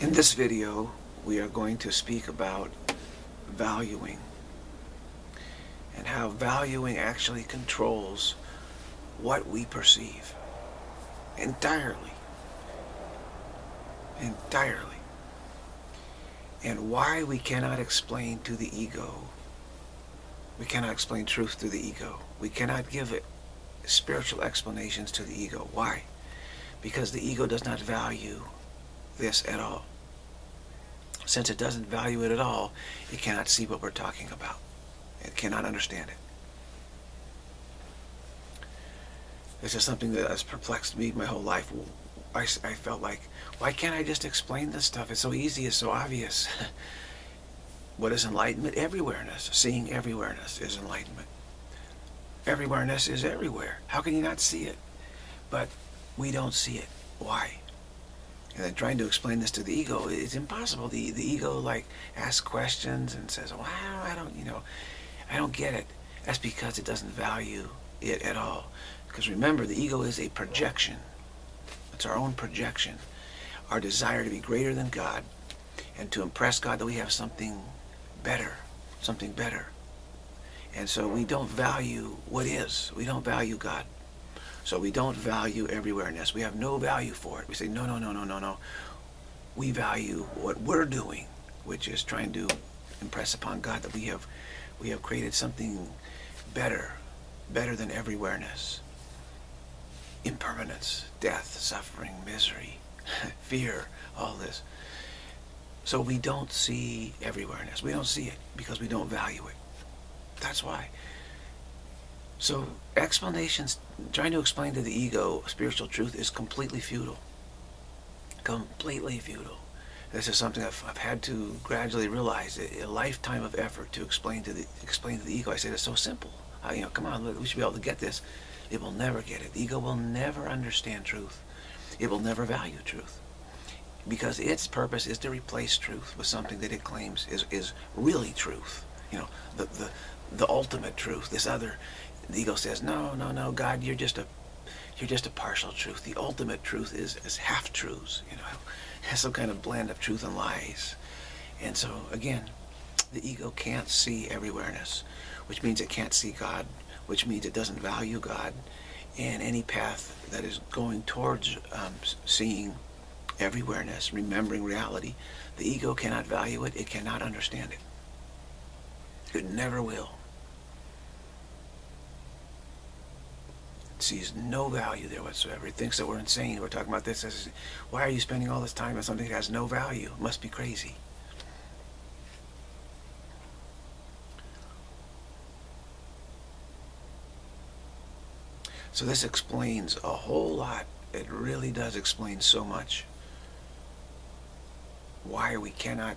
In this video, we are going to speak about valuing and how valuing actually controls what we perceive entirely. Entirely. And why we cannot explain to the ego. We cannot explain truth to the ego. We cannot give it spiritual explanations to the ego. Why? Because the ego does not value this at all. Since it doesn't value it at all, it cannot see what we're talking about. It cannot understand it. This is something that has perplexed me my whole life. I, I felt like, why can't I just explain this stuff? It's so easy, it's so obvious. what is enlightenment? Everywhereness. Seeing everywhereness is enlightenment. Everywhereness is everywhere. How can you not see it? But we don't see it. Why? And then trying to explain this to the ego, it's impossible. The, the ego like asks questions and says, well, I don't, you know, I don't get it. That's because it doesn't value it at all. Because remember, the ego is a projection. It's our own projection. Our desire to be greater than God and to impress God that we have something better, something better. And so we don't value what is. We don't value God. So we don't value everywhereness. We have no value for it. We say, no, no, no, no, no, no. We value what we're doing, which is trying to impress upon God that we have, we have created something better, better than everywhereness. Impermanence, death, suffering, misery, fear, all this. So we don't see everywhereness. We don't see it because we don't value it. That's why. So explanations, trying to explain to the ego spiritual truth is completely futile. Completely futile. This is something I've, I've had to gradually realize. A, a, lifetime of effort to explain to the explain to the ego. I said it's so simple. Uh, you know, come on, we should be able to get this. It will never get it. The ego will never understand truth. It will never value truth. Because its purpose is to replace truth with something that it claims is, is really truth. You know, the, the, the ultimate truth. This other the ego says, no, no, no, God, you're just a, you're just a partial truth. The ultimate truth is, is half-truths, you know, has some kind of blend of truth and lies. And so, again, the ego can't see everywhereness, which means it can't see God, which means it doesn't value God. And any path that is going towards um, seeing everywhereness, remembering reality, the ego cannot value it, it cannot understand it. It never will. Sees no value there whatsoever. He thinks that we're insane. We're talking about this why are you spending all this time on something that has no value? It must be crazy. So this explains a whole lot. It really does explain so much. Why we cannot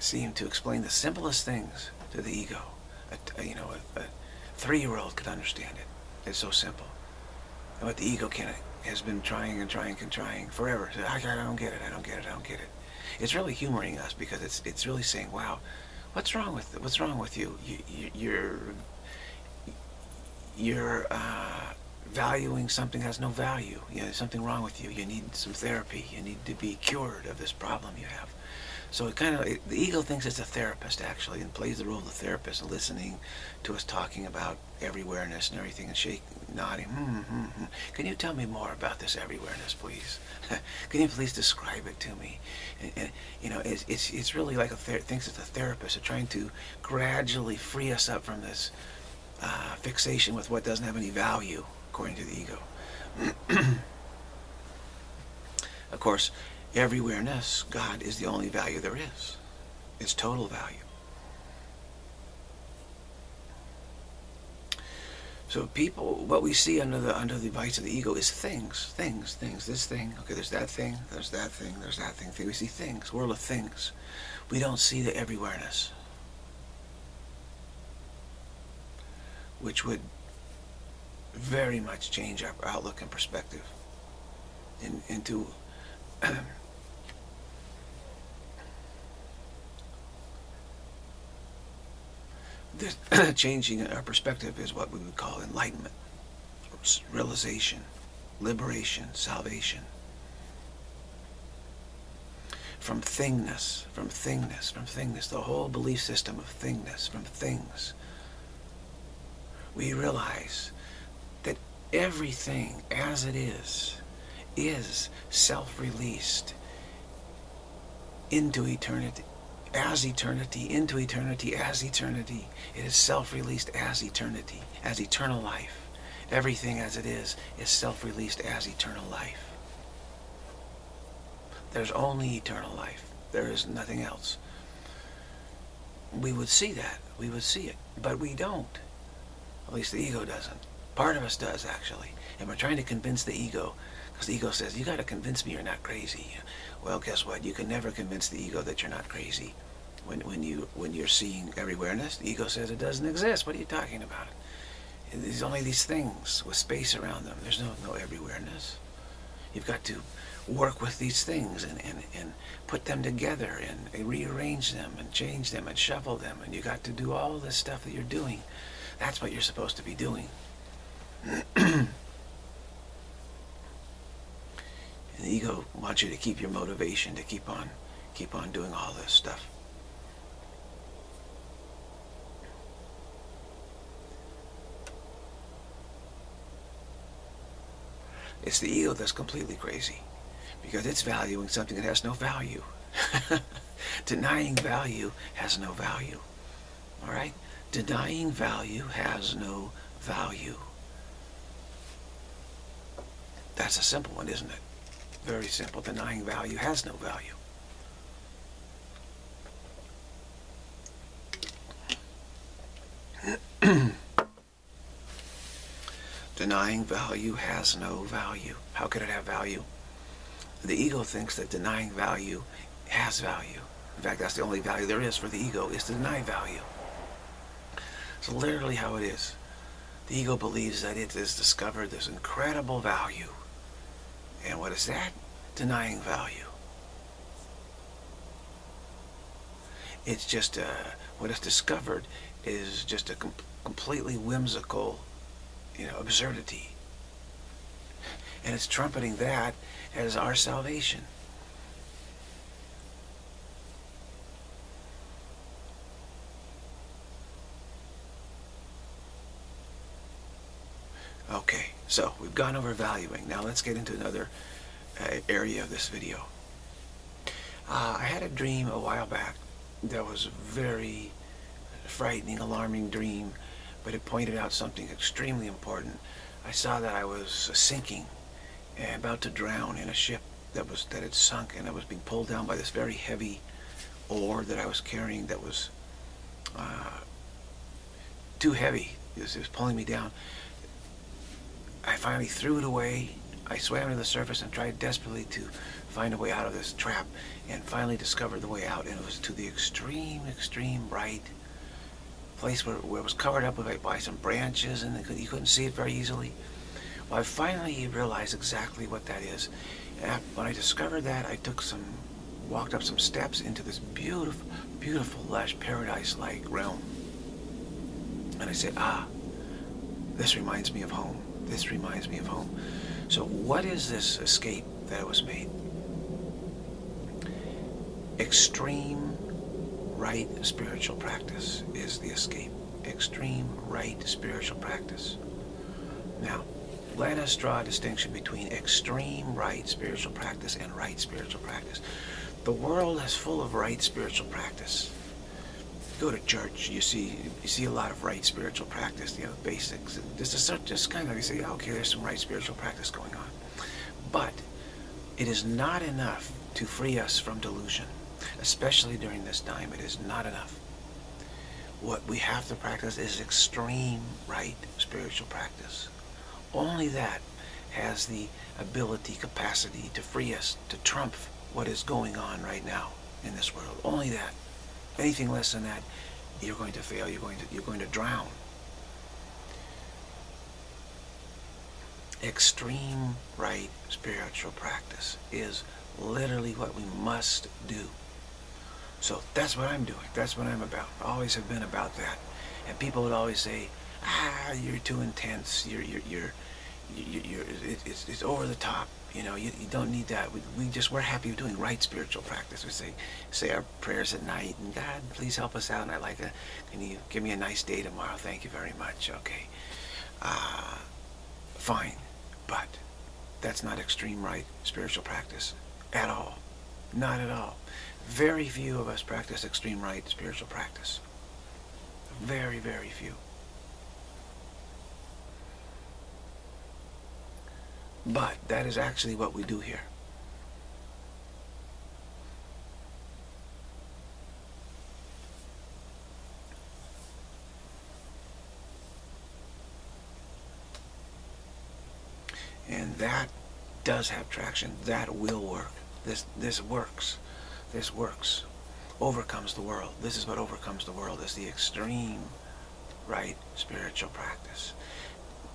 seem to explain the simplest things to the ego. A, you know, a, a three-year-old could understand it. It's so simple. And what the ego can has been trying and trying and trying forever. I, I don't get it. I don't get it. I don't get it. It's really humoring us because it's it's really saying, "Wow, what's wrong with what's wrong with you? you, you you're you're uh, valuing something that has no value. You know, there's something wrong with you. You need some therapy. You need to be cured of this problem you have." So it kind of, the ego thinks it's a therapist actually and plays the role of the therapist listening to us talking about everywhereness and everything and shaking, nodding. Hmm, hmm, hmm. Can you tell me more about this everywhereness, please? Can you please describe it to me? And, and you know, it's, it's, it's really like a thinks it's a therapist. They're trying to gradually free us up from this uh, fixation with what doesn't have any value, according to the ego. of course, everywhereness, God is the only value there is. It's total value. So people, what we see under the under the vice of the ego is things, things, things. This thing, okay, there's that thing, there's that thing, there's that thing. We see things, world of things. We don't see the everywhereness, which would very much change our outlook and perspective in, into this changing our perspective is what we would call enlightenment, realization, liberation, salvation. from thingness, from thingness, from thingness, the whole belief system of thingness, from things, we realize that everything as it is, is self-released into eternity, as eternity, into eternity, as eternity. It is self-released as eternity, as eternal life. Everything as it is, is self-released as eternal life. There's only eternal life. There is nothing else. We would see that. We would see it. But we don't. At least the ego doesn't. Part of us does, actually. And we're trying to convince the ego. Because the ego says, you got to convince me you're not crazy. Well, guess what? You can never convince the ego that you're not crazy. When, when, you, when you're seeing everywhereness, the ego says it doesn't exist. What are you talking about? There's only these things with space around them. There's no, no everywhereness. You've got to work with these things and, and, and put them together and rearrange them and change them and shuffle them. And you got to do all this stuff that you're doing. That's what you're supposed to be doing. and the ego wants you to keep your motivation to keep on, keep on doing all this stuff. It's the ego that's completely crazy because it's valuing something that has no value. Denying value has no value. All right? Denying value has no value. That's a simple one, isn't it? Very simple. Denying value has no value. Denying value has no value. How could it have value? The ego thinks that denying value has value. In fact, that's the only value there is for the ego, is to deny value. It's literally how it is. The ego believes that it has discovered this incredible value. And what is that? Denying value. It's just, uh, what it's discovered is just a com completely whimsical you know, absurdity. And it's trumpeting that as our salvation. Okay, so we've gone over valuing. Now let's get into another uh, area of this video. Uh, I had a dream a while back that was a very frightening, alarming dream but it pointed out something extremely important. I saw that I was sinking and about to drown in a ship that was that had sunk and I was being pulled down by this very heavy oar that I was carrying that was uh, too heavy. It was, it was pulling me down. I finally threw it away. I swam to the surface and tried desperately to find a way out of this trap and finally discovered the way out and it was to the extreme, extreme right place where, where it was covered up by, by some branches and you couldn't see it very easily. Well, I finally realized exactly what that is. And when I discovered that, I took some, walked up some steps into this beautiful, beautiful, lush, paradise-like realm. And I said, ah, this reminds me of home. This reminds me of home. So what is this escape that was made? Extreme right spiritual practice is the escape. Extreme right spiritual practice. Now, let us draw a distinction between extreme right spiritual practice and right spiritual practice. The world is full of right spiritual practice. Go to church, you see you see a lot of right spiritual practice, you know, basics. Just, a, just kind of you say, okay, there's some right spiritual practice going on. But it is not enough to free us from delusion especially during this time, it is not enough. What we have to practice is extreme right spiritual practice. Only that has the ability, capacity to free us, to trump what is going on right now in this world. Only that. Anything less than that, you're going to fail. You're going to, you're going to drown. Extreme right spiritual practice is literally what we must do. So that's what I'm doing. That's what I'm about. I always have been about that. And people would always say, ah, you're too intense. You're, you're, you're, you're, you're it, it's, it's over the top. You know, you, you don't need that. We, we just, we're happy doing right spiritual practice. We say, say our prayers at night, and God, please help us out. And I'd like a, can you give me a nice day tomorrow? Thank you very much. Okay. Uh, fine. But that's not extreme right spiritual practice at all. Not at all. Very few of us practice extreme right spiritual practice. Very, very few. But that is actually what we do here. And that does have traction. That will work. This, this works. This works. Overcomes the world. This is what overcomes the world, is the extreme right spiritual practice.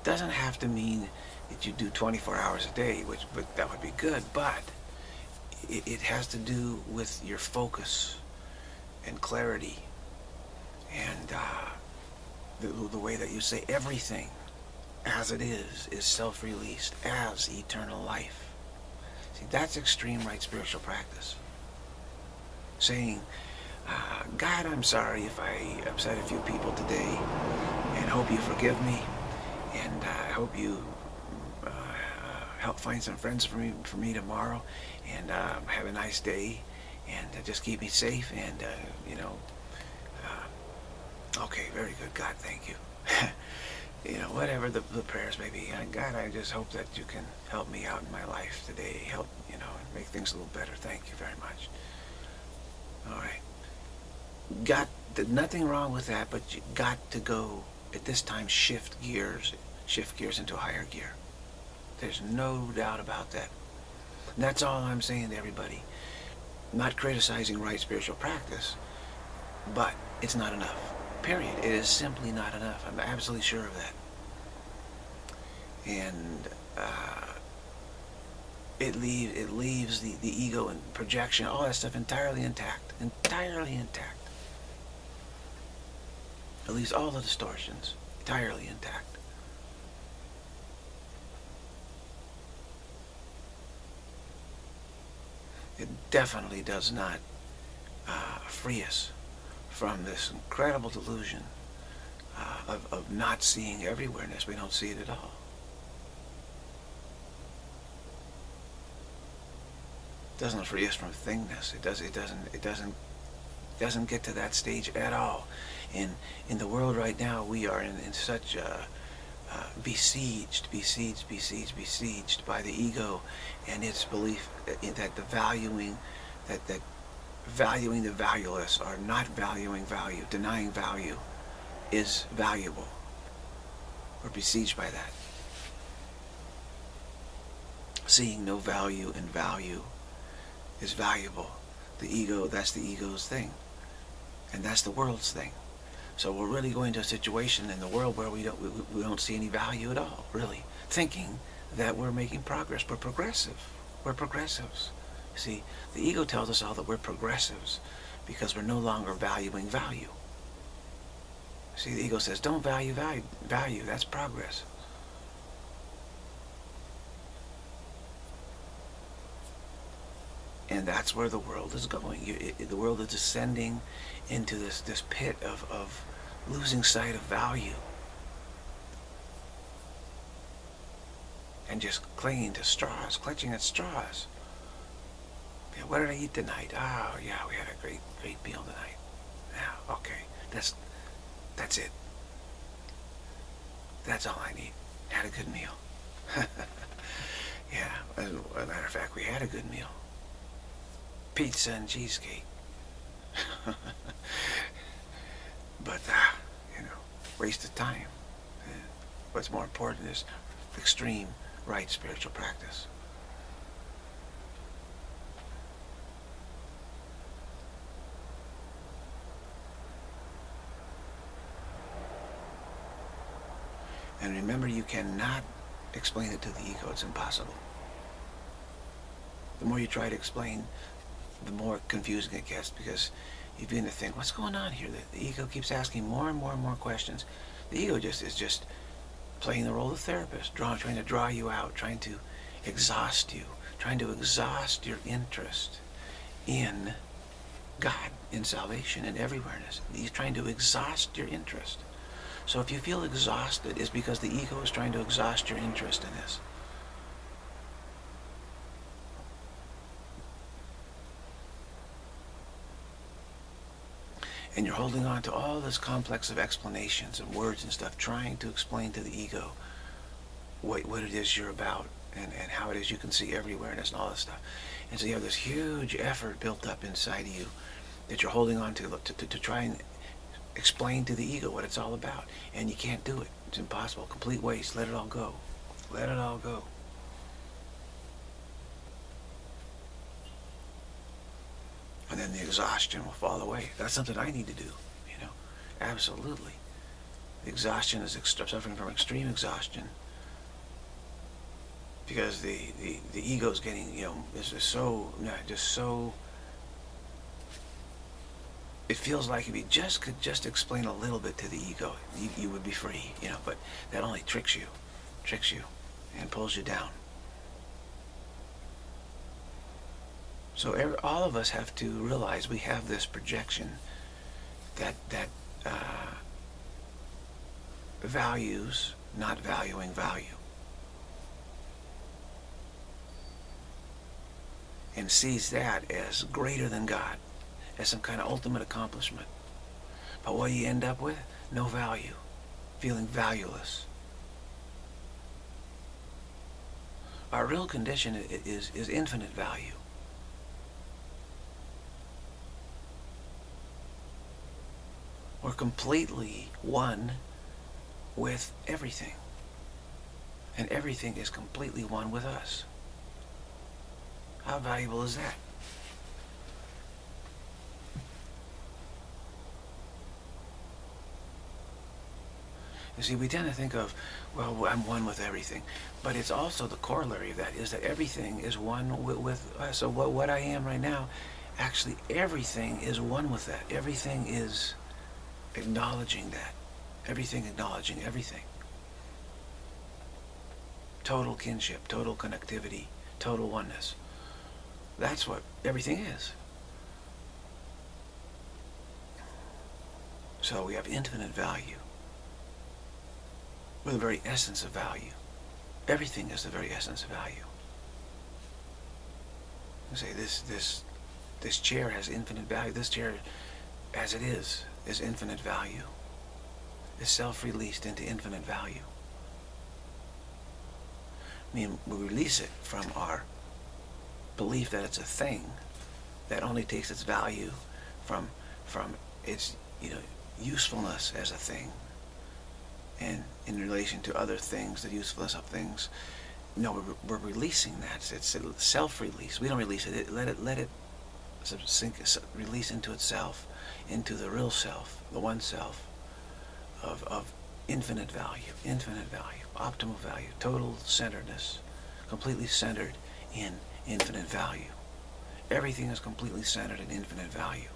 Doesn't have to mean that you do 24 hours a day, which but that would be good, but it, it has to do with your focus and clarity and uh, the, the way that you say everything as it is is self-released as eternal life. See, that's extreme right spiritual practice. Saying, uh, God, I'm sorry if I upset a few people today and hope you forgive me and uh, I hope you help find some friends for me for me tomorrow, and um, have a nice day, and uh, just keep me safe, and uh, you know. Uh, okay, very good. God, thank you. you know, whatever the, the prayers may be. God, I just hope that you can help me out in my life today. Help, you know, make things a little better. Thank you very much. All right. Got nothing wrong with that, but you got to go at this time shift gears, shift gears into higher gear. There's no doubt about that. And that's all I'm saying to everybody. not criticizing right spiritual practice, but it's not enough. Period. It is simply not enough. I'm absolutely sure of that. And uh, it, leave, it leaves the, the ego and projection, all that stuff entirely intact. Entirely intact. It leaves all the distortions entirely intact. it definitely does not uh, free us from this incredible delusion uh, of, of not seeing everywhereness. We don't see it at all. Doesn't free us from thingness. It does. It doesn't. It doesn't. Doesn't get to that stage at all. In in the world right now, we are in, in such a uh, besieged, besieged, besieged, besieged by the ego and its belief that the valuing, that, that valuing the valueless or not valuing value, denying value is valuable. We're besieged by that. Seeing no value in value is valuable. The ego, that's the ego's thing. And that's the world's thing. So we're really going to a situation in the world where we don't we, we don't see any value at all, really, thinking that we're making progress. We're progressive. We're progressives. See, the ego tells us all that we're progressives because we're no longer valuing value. See, the ego says, don't value value. Value, that's progress. And that's where the world is going. You, it, the world is descending into this, this pit of, of losing sight of value. And just clinging to straws, clutching at straws. Yeah, what did I eat tonight? Oh, yeah, we had a great, great meal tonight. Yeah, okay. That's, that's it. That's all I need. Had a good meal. yeah, as a matter of fact, we had a good meal. Pizza and cheesecake. but, uh, you know, waste of time. What's more important is extreme right spiritual practice. And remember, you cannot explain it to the ego. It's impossible. The more you try to explain, the more confusing it gets because you begin to think, what's going on here? The, the ego keeps asking more and more and more questions. The ego just is just playing the role of therapist, draw, trying to draw you out, trying to exhaust you, trying to exhaust your interest in God, in salvation, in everywhereness. He's trying to exhaust your interest. So if you feel exhausted, it's because the ego is trying to exhaust your interest in this. And you're holding on to all this complex of explanations and words and stuff, trying to explain to the ego what, what it is you're about and, and how it is you can see everywhere and all this stuff. And so you have this huge effort built up inside of you that you're holding on to, to, to, to try and explain to the ego what it's all about. And you can't do it. It's impossible. Complete waste. Let it all go. Let it all go. And then the exhaustion will fall away. That's something I need to do, you know. Absolutely. The exhaustion is suffering from extreme exhaustion because the, the, the ego is getting, you know, is so, just so, it feels like if you just could just explain a little bit to the ego, you, you would be free, you know, but that only tricks you, tricks you, and pulls you down. So every, all of us have to realize we have this projection that, that uh, values not valuing value. and sees that as greater than God, as some kind of ultimate accomplishment. But what do you end up with? No value, feeling valueless. Our real condition is, is infinite value. We're completely one with everything. And everything is completely one with us. How valuable is that? You see, we tend to think of, well, I'm one with everything. But it's also the corollary of that is that everything is one with, with us. So what, what I am right now, actually everything is one with that. Everything is acknowledging that. Everything acknowledging everything. Total kinship, total connectivity, total oneness. That's what everything is. So we have infinite value. We're the very essence of value. Everything is the very essence of value. You say this this this chair has infinite value. This chair, as it is, is infinite value. Is self-released into infinite value. I mean, we release it from our belief that it's a thing that only takes its value from from its you know usefulness as a thing and in relation to other things the usefulness of things no we're, we're releasing that it's self-release we don't release it, it let it let it sink release into itself into the real self the one self of, of infinite value infinite value optimal value total centeredness completely centered in infinite value. Everything is completely centered in infinite value.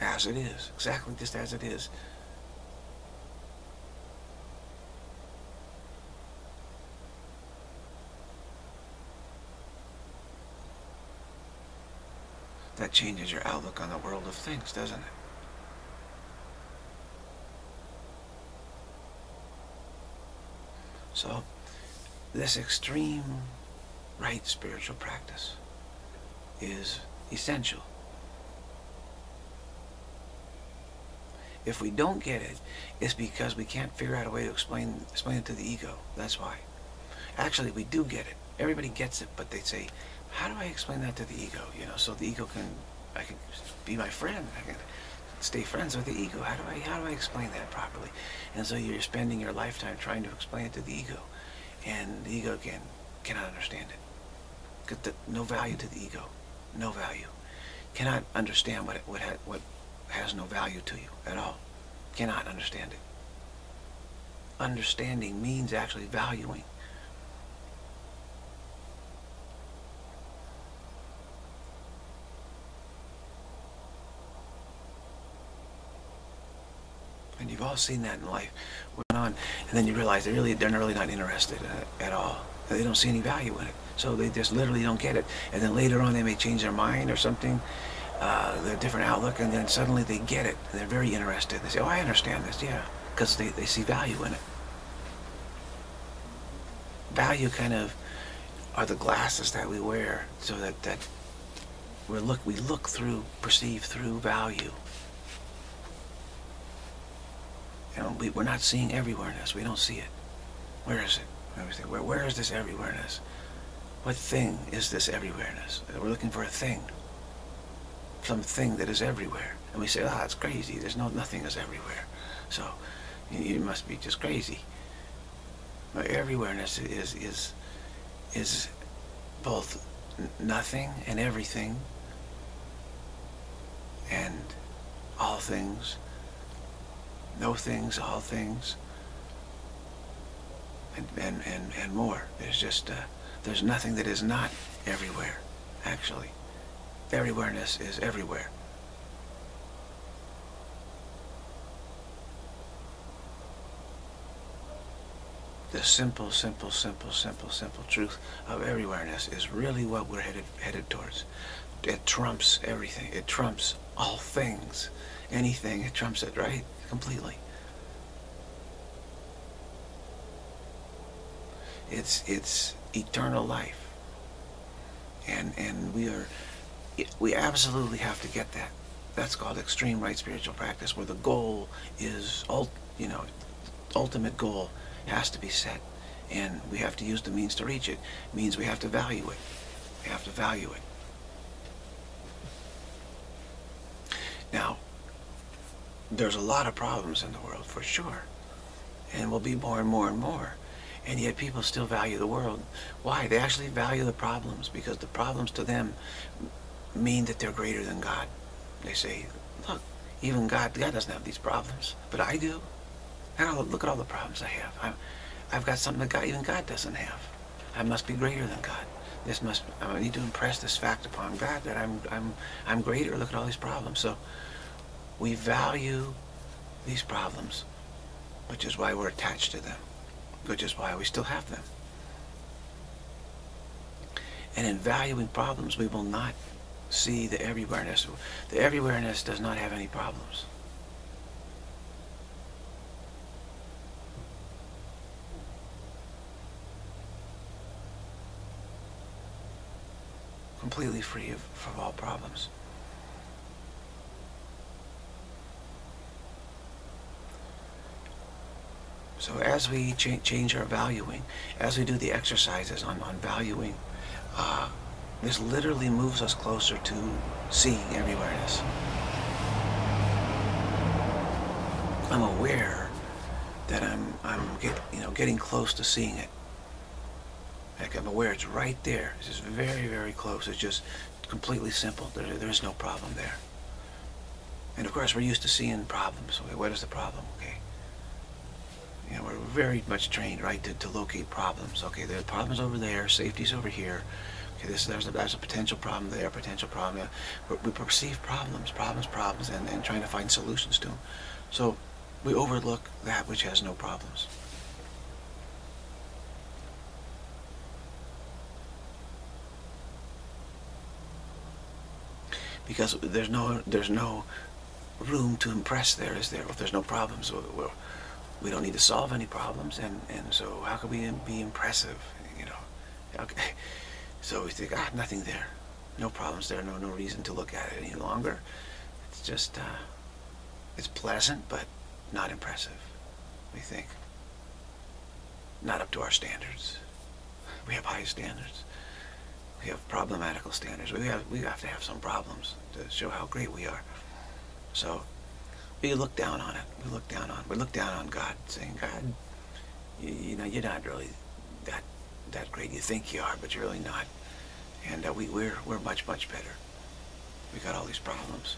As it is, exactly just as it is. That changes your outlook on the world of things, doesn't it? So, this extreme right spiritual practice is essential. If we don't get it, it's because we can't figure out a way to explain explain it to the ego. That's why. Actually, we do get it. Everybody gets it, but they say, "How do I explain that to the ego?" You know, so the ego can, I can be my friend. I can stay friends with the ego. How do I how do I explain that properly? And so you're spending your lifetime trying to explain it to the ego, and the ego can cannot understand it. Get the, no value to the ego, no value. Cannot understand what it, what ha, what has no value to you at all. Cannot understand it. Understanding means actually valuing. We've all seen that in life. Went on, and then you realize they really they're really not interested uh, at all. They don't see any value in it, so they just literally don't get it. And then later on, they may change their mind or something, uh, their different outlook, and then suddenly they get it. They're very interested. They say, "Oh, I understand this, yeah," because they they see value in it. Value kind of are the glasses that we wear, so that that we look we look through, perceive through value. You know, we, we're not seeing everywhereness. We don't see it. Where is it? Where, where is this everywhereness? What thing is this everywhereness? We're looking for a thing. Something that is everywhere. And we say, ah, oh, it's crazy. There's no, nothing is everywhere. So, you, you must be just crazy. But everywhereness is, is, is both nothing and everything and all things no things, all things, and, and, and, and more. There's just, uh, there's nothing that is not everywhere, actually. Everywhereness is everywhere. The simple, simple, simple, simple, simple truth of everywhereness is really what we're headed, headed towards. It trumps everything. It trumps all things. Anything, it trumps it, right? Completely. It's it's eternal life. And and we are we absolutely have to get that. That's called extreme right spiritual practice where the goal is all you know ultimate goal has to be set and we have to use the means to reach it. it means we have to value it. We have to value it. Now, there's a lot of problems in the world for sure. And will be more and more and more. And yet people still value the world. Why? They actually value the problems because the problems to them mean that they're greater than God. They say look even God God doesn't have these problems. But I do. Look at all the problems I have. I I've got something that God, even God doesn't have. I must be greater than God. This must I need to impress this fact upon God that I'm I'm I'm greater. Look at all these problems. So we value these problems, which is why we're attached to them, which is why we still have them. And in valuing problems, we will not see the everywhereness. The everywhereness does not have any problems. Completely free of, of all problems. So as we ch change our valuing, as we do the exercises on, on valuing, uh, this literally moves us closer to seeing awareness. I'm aware that I'm, I'm get, you know, getting close to seeing it. Like I'm aware it's right there. It's just very, very close. It's just completely simple. There, there's no problem there. And of course, we're used to seeing problems. Okay, what is the problem? Okay, you know, we're very much trained, right, to, to locate problems. Okay, there are problems over there, safety's over here. Okay, this there's a, there's a potential problem there, potential problem. Yeah. We perceive problems, problems, problems, and, and trying to find solutions to them. So we overlook that which has no problems. Because there's no there's no room to impress there, is there? If there's no problems, we're, we don't need to solve any problems, and, and so how can we be impressive, you know? Okay. So we think, ah, nothing there. No problems there, no, no reason to look at it any longer. It's just, uh, it's pleasant, but not impressive, we think. Not up to our standards. We have high standards. We have problematical standards. We have, we have to have some problems to show how great we are. So we look down on it. We look down on. We look down on God, saying, God, you, you know, you're not really that that great. You think you are, but you're really not. And uh, we we're we're much much better. We got all these problems.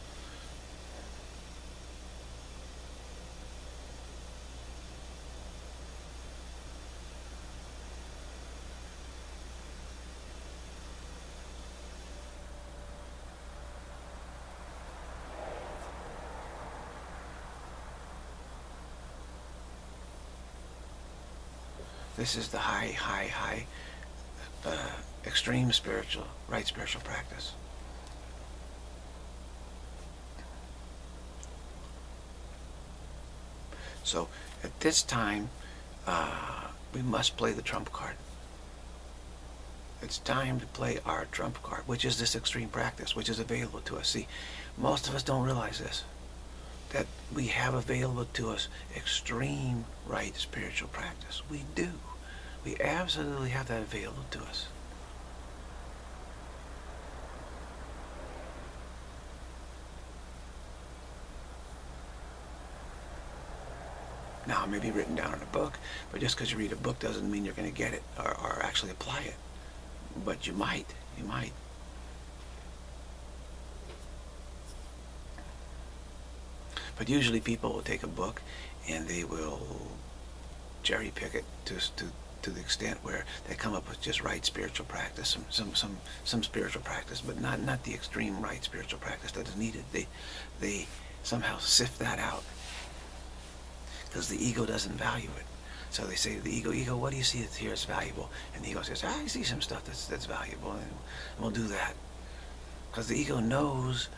This is the high, high, high, uh, extreme spiritual, right spiritual practice. So at this time, uh, we must play the trump card. It's time to play our trump card, which is this extreme practice, which is available to us. See, most of us don't realize this, that we have available to us extreme right spiritual practice. We do. We absolutely have that available to us. Now, it may be written down in a book, but just because you read a book doesn't mean you're going to get it or, or actually apply it. But you might. You might. But usually people will take a book and they will cherry pick it to, to, to the extent where they come up with just right spiritual practice, some, some, some, some spiritual practice, but not, not the extreme right spiritual practice that is needed. They, they somehow sift that out because the ego doesn't value it. So they say to the ego, ego, what do you see here as valuable? And the ego says, ah, I see some stuff that's, that's valuable, and we'll do that. Because the ego knows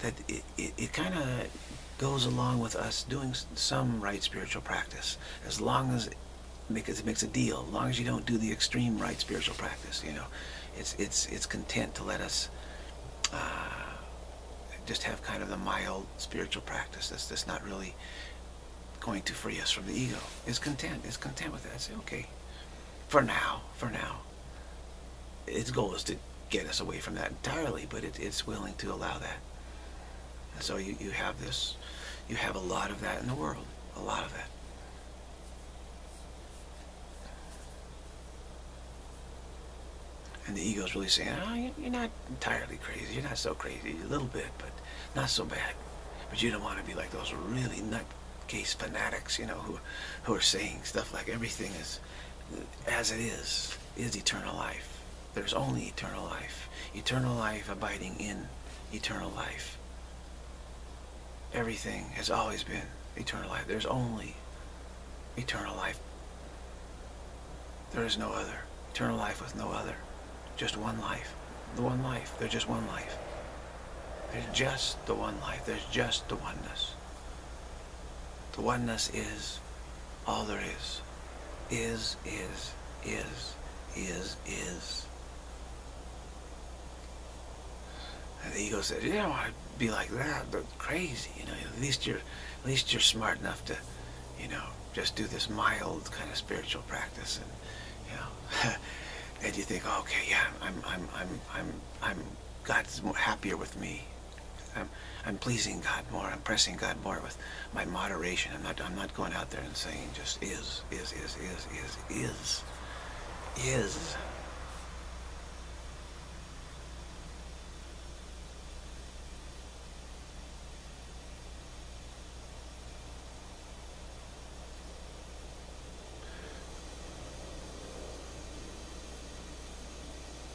that it, it, it kind of goes along with us doing some right spiritual practice, as long as it makes, it makes a deal, as long as you don't do the extreme right spiritual practice, you know. It's, it's, it's content to let us uh, just have kind of the mild spiritual practice that's, that's not really going to free us from the ego. Is content. Is content with that. I say, okay, for now, for now. Its goal is to get us away from that entirely, but it, it's willing to allow that. And so you, you have this, you have a lot of that in the world, a lot of that. And the ego is really saying, oh, you're not entirely crazy. You're not so crazy. A little bit, but not so bad. But you don't want to be like those really nutcase fanatics, you know, who, who are saying stuff like everything is as it is, is eternal life. There's only eternal life. Eternal life abiding in eternal life. Everything has always been eternal life. There's only eternal life. There is no other. Eternal life with no other. Just one life. The one life. There's just one life. There's just the one life. There's just the oneness. The oneness is all there is. Is, is, is, is, is. And the ego says, you don't want to be like that, but crazy, you know, at least you're, at least you're smart enough to, you know, just do this mild kind of spiritual practice and, you know, and you think, oh, okay, yeah, I'm, I'm, I'm, I'm, I'm, God's happier with me. I'm, I'm pleasing God more. I'm pressing God more with my moderation. I'm not, I'm not going out there and saying just is, is, is, is, is, is, is.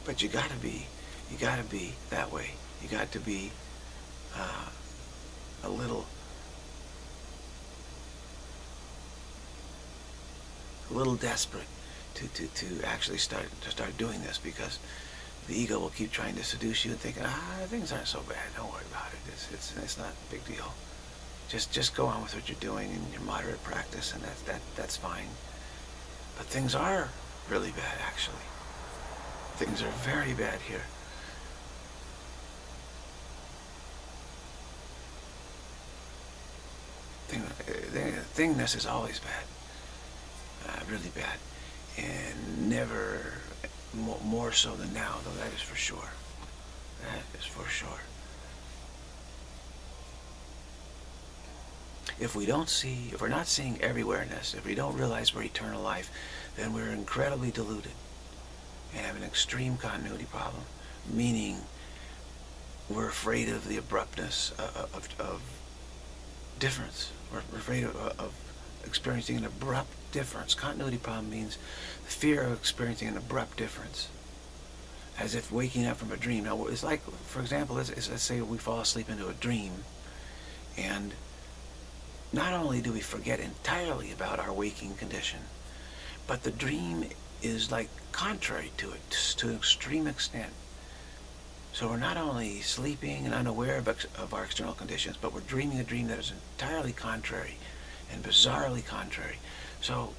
But you gotta be, you gotta be that way. You got to be uh, a little, a little desperate to, to, to actually start to start doing this because the ego will keep trying to seduce you and thinking, ah, things aren't so bad. Don't worry about it. It's, it's, it's not a big deal. Just, just go on with what you're doing in your moderate practice and that, that, that's fine. But things are really bad, actually. Things are very bad here. Thing, thingness is always bad, uh, really bad, and never more, more so than now, though that is for sure. That is for sure. If we don't see, if we're not seeing everywhereness, if we don't realize we're eternal life, then we're incredibly deluded and have an extreme continuity problem, meaning we're afraid of the abruptness of, of, of difference. We're, we're afraid of, uh, of, experiencing an abrupt difference. Continuity problem means the fear of experiencing an abrupt difference, as if waking up from a dream. Now, it's like, for example, let's, let's say we fall asleep into a dream, and not only do we forget entirely about our waking condition, But the dream is like contrary to it to an extreme extent. So we're not only sleeping and unaware of, of our external conditions, but we're dreaming a dream that is entirely contrary and bizarrely contrary. So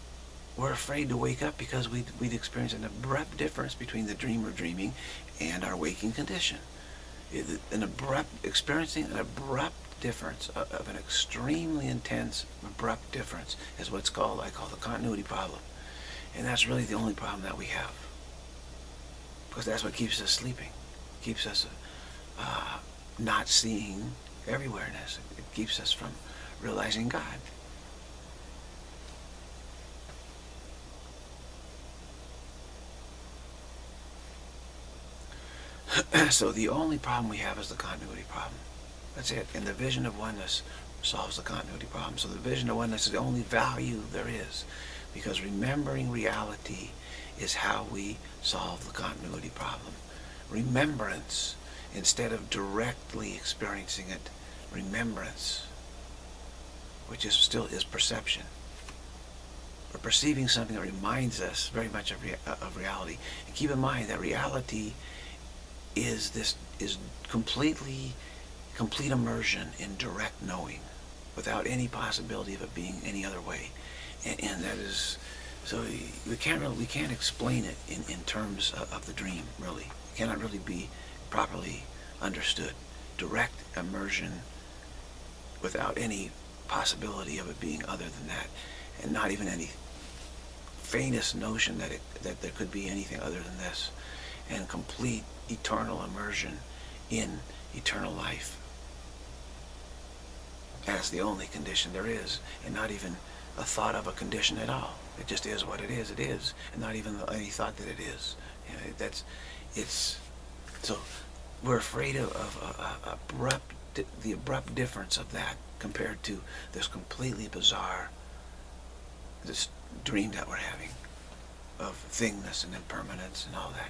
we're afraid to wake up because we'd, we'd experience an abrupt difference between the dream we're dreaming and our waking condition. An abrupt, experiencing an abrupt difference of, of an extremely intense, abrupt difference is what's called, I call the continuity problem. And that's really the only problem that we have. Because that's what keeps us sleeping. Keeps us uh, not seeing everywhereness. It keeps us from realizing God. so the only problem we have is the continuity problem. That's it. And the vision of oneness solves the continuity problem. So the vision of oneness is the only value there is. Because remembering reality is how we solve the continuity problem. Remembrance, instead of directly experiencing it, remembrance, which is still is perception. We're perceiving something that reminds us very much of, rea of reality. And keep in mind that reality is this is completely complete immersion in direct knowing without any possibility of it being any other way and, and that is so we can't really we can't explain it in, in terms of, of the dream really. It cannot really be properly understood. Direct immersion without any possibility of it being other than that and not even any faintest notion that it that there could be anything other than this. And complete eternal immersion in eternal life. As the only condition there is and not even a thought of a condition at all. It just is what it is. It is, and not even any thought that it is. You know, that's it's so we're afraid of, of abrupt the abrupt difference of that compared to this completely bizarre this dream that we're having of thingness and impermanence and all that.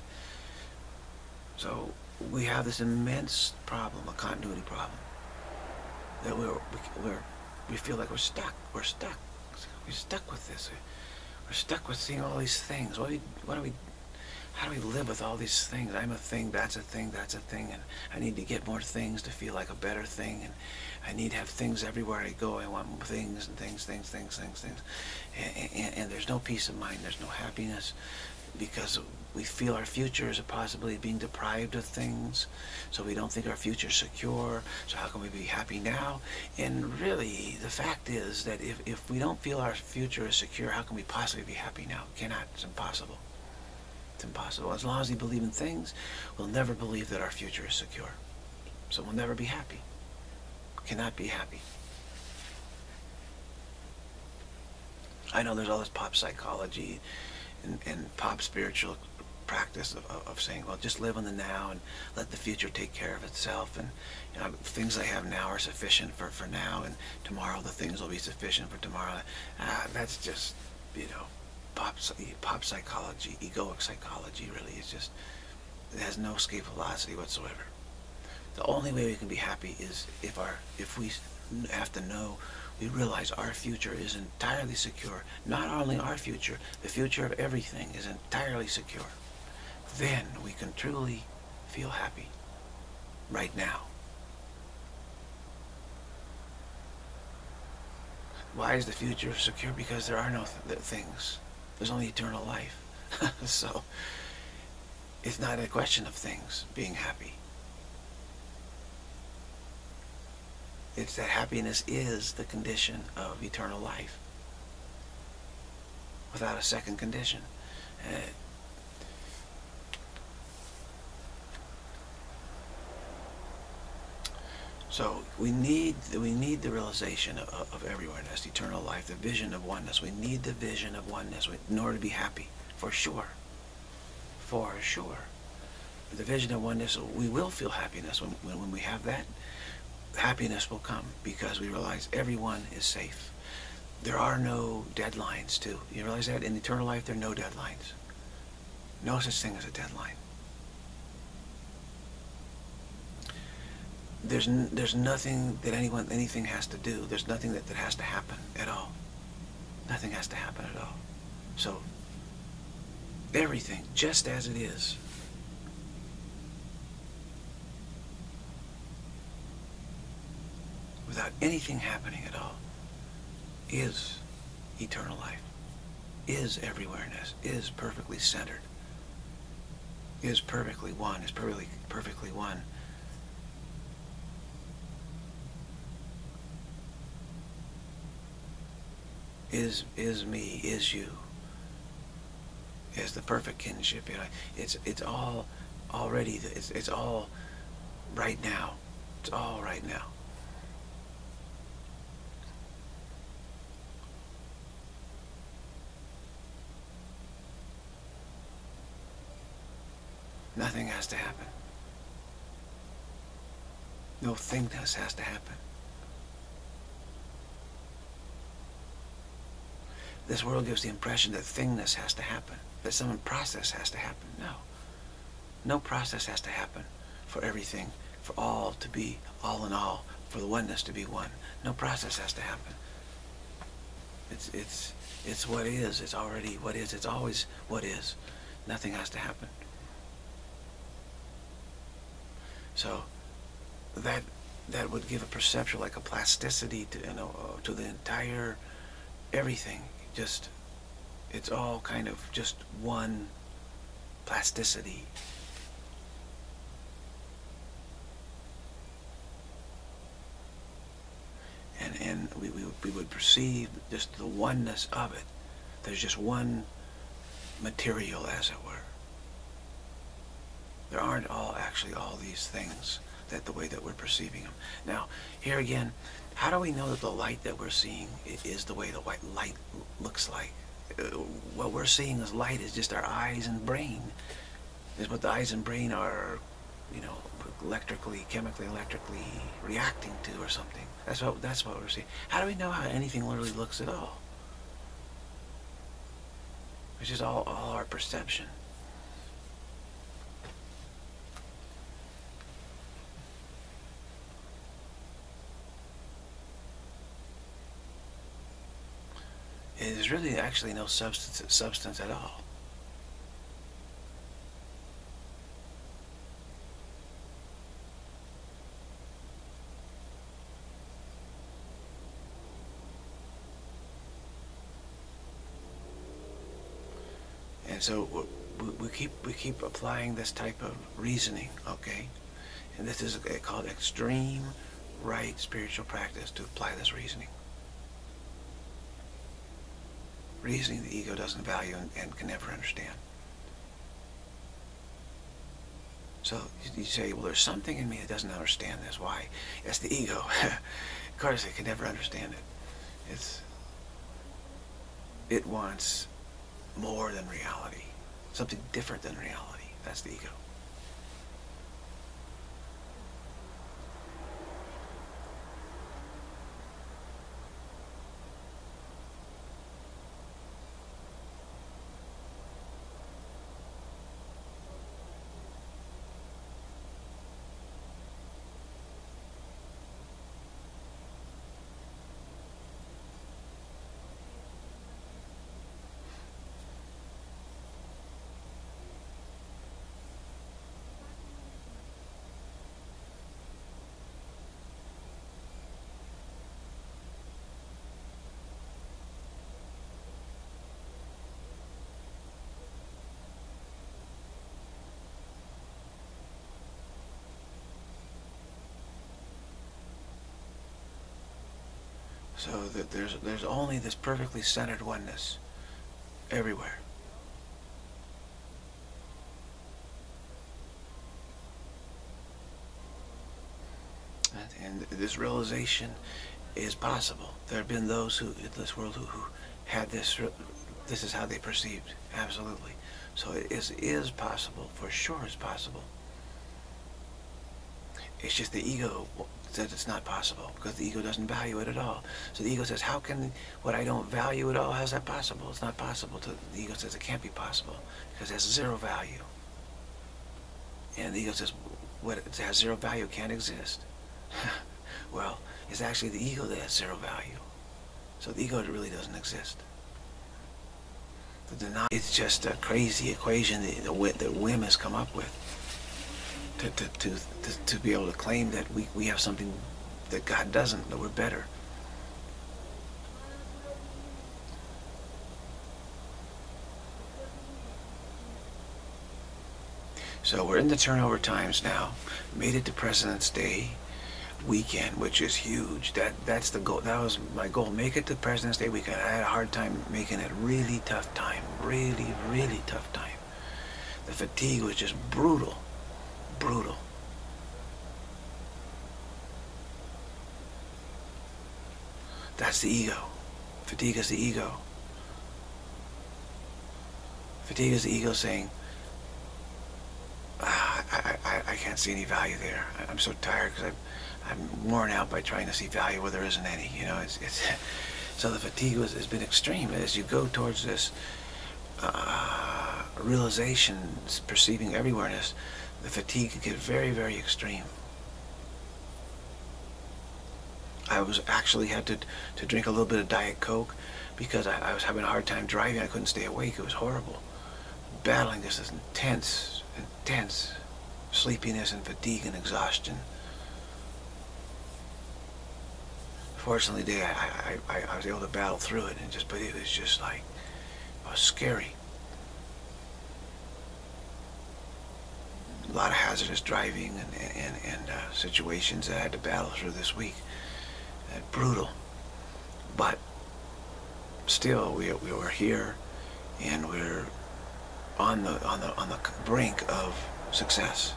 So we have this immense problem, a continuity problem, that we're, we're, we feel like we're stuck, we're stuck. We're stuck with this. We're stuck with seeing all these things. What do we, what do we, how do we live with all these things? I'm a thing, that's a thing, that's a thing, and I need to get more things to feel like a better thing, and I need to have things everywhere I go. I want things and things, things, things, things, things. And, and, and there's no peace of mind, there's no happiness, because we feel our future is a possibility of being deprived of things, so we don't think our future is secure, so how can we be happy now? And really, the fact is that if, if we don't feel our future is secure, how can we possibly be happy now? Cannot. It's impossible. It's impossible. As long as we believe in things, we'll never believe that our future is secure. So we'll never be happy. Cannot be happy. I know there's all this pop psychology and, and pop spiritual practice of, of, saying, well, just live in the now and let the future take care of itself. And you know, things I have now are sufficient for, for now, and tomorrow the things will be sufficient for tomorrow. Uh, that's just, you know, pop, pop psychology, egoic psychology, really. It's just, it has no escape velocity whatsoever. The only way we can be happy is if our, if we have to know we realize our future is entirely secure. Not only our future, the future of everything is entirely secure then we can truly feel happy right now. Why is the future secure? Because there are no th things. There's only eternal life. so it's not a question of things being happy. It's that happiness is the condition of eternal life without a second condition. Uh, So we need we need the realization of, of everywhereness, eternal life, the vision of oneness. We need the vision of oneness in order to be happy, for sure, for sure. The vision of oneness, we will feel happiness when, when, when we have that. Happiness will come because we realize everyone is safe. There are no deadlines too. You realize that in eternal life there are no deadlines. No such thing as a deadline. there's there's nothing that anyone anything has to do. There's nothing that, that has to happen at all. Nothing has to happen at all. So everything just as it is. Without anything happening at all, is eternal life, is everywhereness, is perfectly centered, is perfectly one, is perfectly, perfectly one. Is, is me, is you is the perfect kinship. You know, it's it's all already. It's it's all right now. It's all right now. Nothing has to happen. No thingness has to happen. This world gives the impression that thingness has to happen that some process has to happen. No. No process has to happen for everything, for all to be all in all, for the oneness to be one. No process has to happen. It's, it's, it's what is. It's already what is. It's always what is. Nothing has to happen. So that that would give a perception like a plasticity to you know uh, to the entire everything. Just it's all kind of just one plasticity. And, and we, we, we would perceive just the oneness of it. There's just one material, as it were. There aren't all actually all these things that the way that we're perceiving them. Now, here again, how do we know that the light that we're seeing is the way the white light looks like? Uh, what we're seeing as light is just our eyes and brain. Is what the eyes and brain are, you know, electrically, chemically, electrically reacting to or something. That's what that's what we're seeing. How do we know how anything literally looks at all? It's just all, all our perception. There's really actually no substance, substance at all. And so we, we, keep we keep applying this type of reasoning, okay? And this is uh, called extreme right spiritual practice to apply this reasoning. Reasoning the ego doesn't value and, and can never understand. So you say, well, there's something in me that doesn't understand this. Why? It's the ego. of course, it can never understand it. It's it wants more than reality, something different than reality. That's the ego. So that there's there's only this perfectly centered oneness everywhere. And this realization is possible. There have been those who in this world who, who had this. This is how they perceived. Absolutely. So it is is possible. For sure, it's possible. It's just the ego says it's not possible because the ego doesn't value it at all. So the ego says, how can what I don't value at all, how's that possible? It's not possible. To, the ego says it can't be possible because it has zero value. And the ego says, what it has zero value can't exist. well, it's actually the ego that has zero value. So the ego really doesn't exist. The denial, it's just a crazy equation that the, whi- that whim has come up with to, to, to, to, be able to claim that we, we have something that God doesn't, that we're better. So we're in the turnover times now. Made it to President's Day weekend, which is huge. That that's the goal. That was my goal. Make it to President's Day weekend. I had a hard time making it. Really tough time. Really, really tough time. The fatigue was just brutal, brutal. That's the ego. Fatigue is the ego. Fatigue is the ego saying, ah, I, I, I can't see any value there. I'm so tired because I'm worn out by trying to see value where there isn't any. You know, it's, it's so the fatigue was, has been extreme as you go towards this uh, realization, perceiving everywhereness. The fatigue could get very, very extreme. I was actually had to to drink a little bit of Diet Coke because I, I was having a hard time driving. I couldn't stay awake. It was horrible. Battling this, intense, intense sleepiness and fatigue and exhaustion. Fortunately, I, I, I, I was able to battle through it and just, but it was just like, it was scary. A lot of hazardous driving and, and, and uh, situations that I had to battle through this week. Uh, brutal. But still, we, we were here and we're on the, on the, on the brink of success.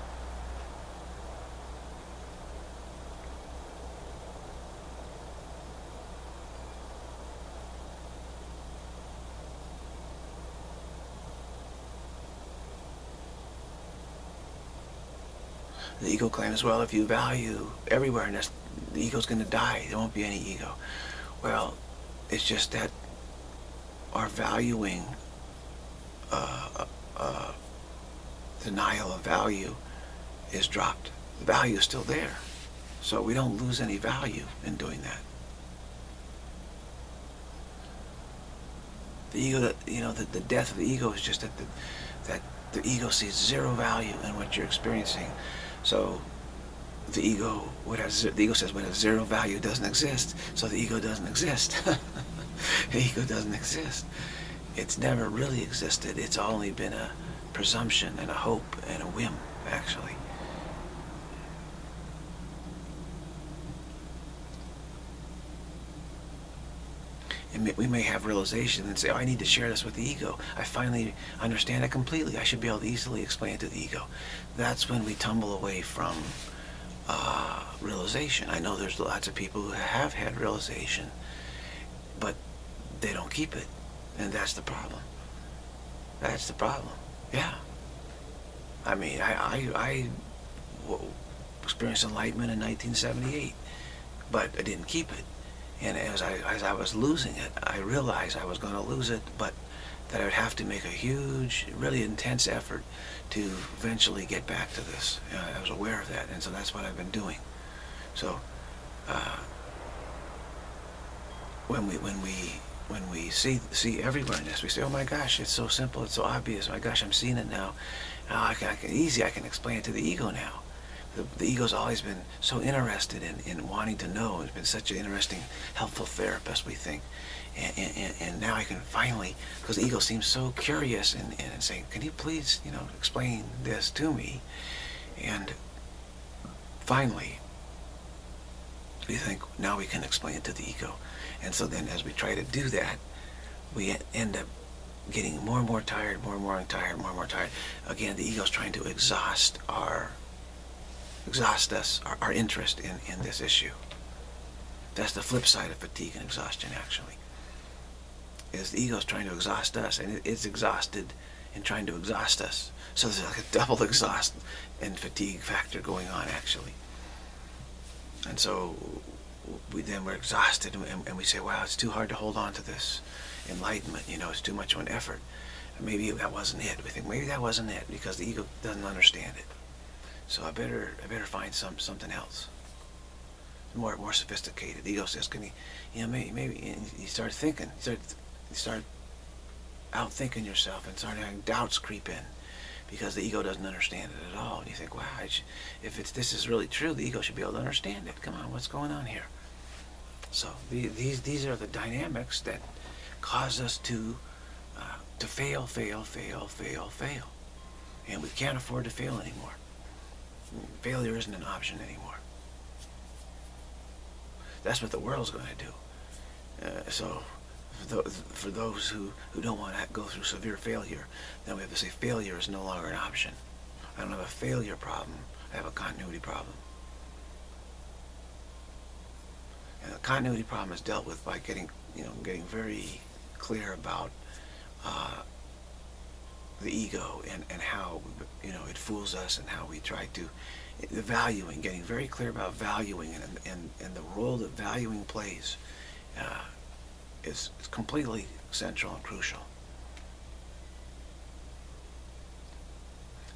The ego claims, well, if you value everywhereness, the ego's going to die. There won't be any ego. Well, it's just that our valuing, uh, uh, uh, denial of value is dropped. The value is still there. So we don't lose any value in doing that. The ego, you know, the, the death of the ego is just that the, that the ego sees zero value in what you're experiencing. So the ego, what has the ego says what has zero value doesn't exist. So the ego doesn't exist. the ego doesn't exist. It's never really existed. It's only been a presumption and a hope and a whim, actually. We may have realization and say, oh, I need to share this with the ego. I finally understand it completely. I should be able to easily explain it to the ego. That's when we tumble away from uh, realization. I know there's lots of people who have had realization, but they don't keep it. And that's the problem. That's the problem. Yeah. I mean, I experienced enlightenment in 1978, but I didn't keep it. And as I, as I was losing it, I realized I was going to lose it, but that I would have to make a huge, really intense effort to eventually get back to this. Uh, I was aware of that, and so that's what I've been doing. So, uh, when we when we when we see see everywhereness, we say, "Oh my gosh, it's so simple, it's so obvious. my gosh, I'm seeing it now. Now I can, I can easy, I can explain it to the ego now." The, the ego's always been so interested in, in wanting to know. It's been such an interesting, helpful therapist, we think. And, and, and now I can finally, because the ego seems so curious and, and saying, can you please, you know, explain this to me? And finally, we think now we can explain it to the ego. And so then as we try to do that, we end up getting more and more tired, more and more tired, more and more tired. Again, the ego's trying to exhaust our exhaust us, our, our interest in, in this issue. That's the flip side of fatigue and exhaustion, actually. Is the ego is trying to exhaust us, and it, it's exhausted in trying to exhaust us. So there's like a double exhaust and fatigue factor going on, actually. And so we then we're exhausted, and, and we say, "Wow, it's too hard to hold on to this enlightenment. You know, it's too much of an effort." And maybe that wasn't it. We think maybe that wasn't it because the ego doesn't understand it. So I better I better find some something else. More more sophisticated. The ego says, can you you know maybe maybe and you start thinking, you start you start outthinking yourself and start having doubts creep in because the ego doesn't understand it at all. And you think, wow, if it's this is really true, the ego should be able to understand it. Come on, what's going on here? So the, these these are the dynamics that cause us to uh, to fail, fail, fail, fail, fail, and we can't afford to fail anymore. Failure isn't an option anymore. That's what the world's going to do. Uh, so for those who, who don't want to go through severe failure, then we have to say failure is no longer an option. I don't have a failure problem. I have a continuity problem. And the continuity problem is dealt with by getting, you know, getting very clear about uh, the ego and, and how, you know, it fools us and how we try to, the valuing, getting very clear about valuing and, and, and the role that valuing plays uh, is, is completely central and crucial.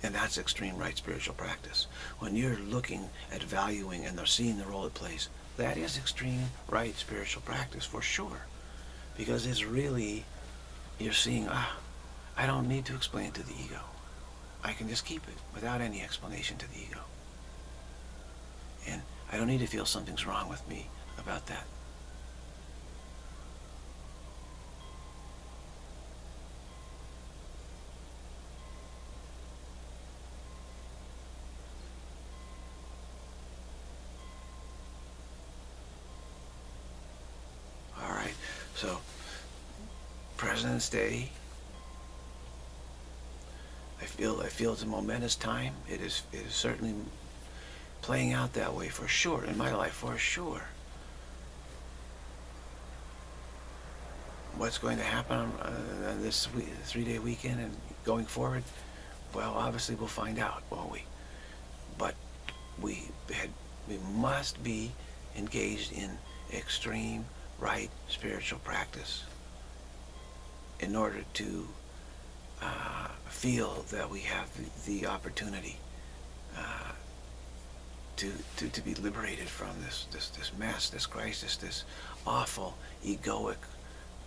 And that's extreme right spiritual practice. When you're looking at valuing and they're seeing the role it plays, that is extreme right spiritual practice for sure. Because it's really, you're seeing, ah, I don't need to explain it to the ego. I can just keep it without any explanation to the ego. And I don't need to feel something's wrong with me about that. All right, so, President's Day, feel I feel it's a momentous time. It is it is certainly playing out that way for sure in my life for sure. What's going to happen uh, on this three-day weekend and going forward? Well, obviously we'll find out, won't we? But we had we must be engaged in extreme right spiritual practice in order to uh, feel that we have the, opportunity uh, to, to, to be liberated from this, this, this mess, this crisis, this awful egoic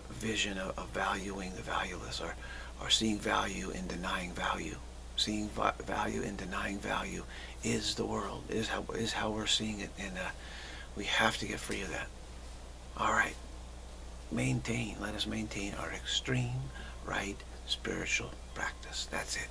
vision of, of valuing the valueless or, or seeing value in denying value. Seeing value in denying value is the world, is how, is how we're seeing it, and uh, we have to get free of that. All right. Maintain, let us maintain our extreme right spiritual practice. That's it.